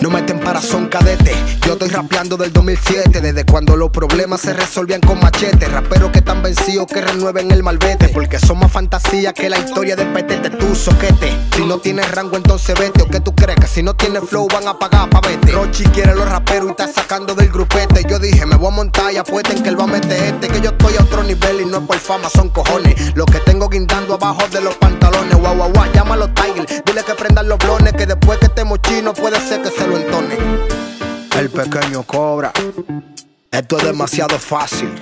No meten para son cadete. Yo estoy rapeando del 2007, desde cuando los problemas se resolvían con machete. Raperos que están vencidos que renueven el malvete. Porque son más fantasía que la historia de petete, tu soquete. Si no tienes rango, entonces vete. ¿O qué tú crees? Que si no tienes flow, van a pagar pa' vete. Rochi quiere los raperos y está sacando del grupete. Yo dije, me voy a montar y apuesten que él va a meter este. Que yo no es por fama, son cojones. Lo que tengo guindando abajo de los pantalones. Guau, guau, guau, llámalo Tiger. Dile que prendan los blones, que después que estemos chinos puede ser que se lo entone. El pequeño cobra. Esto es demasiado fácil.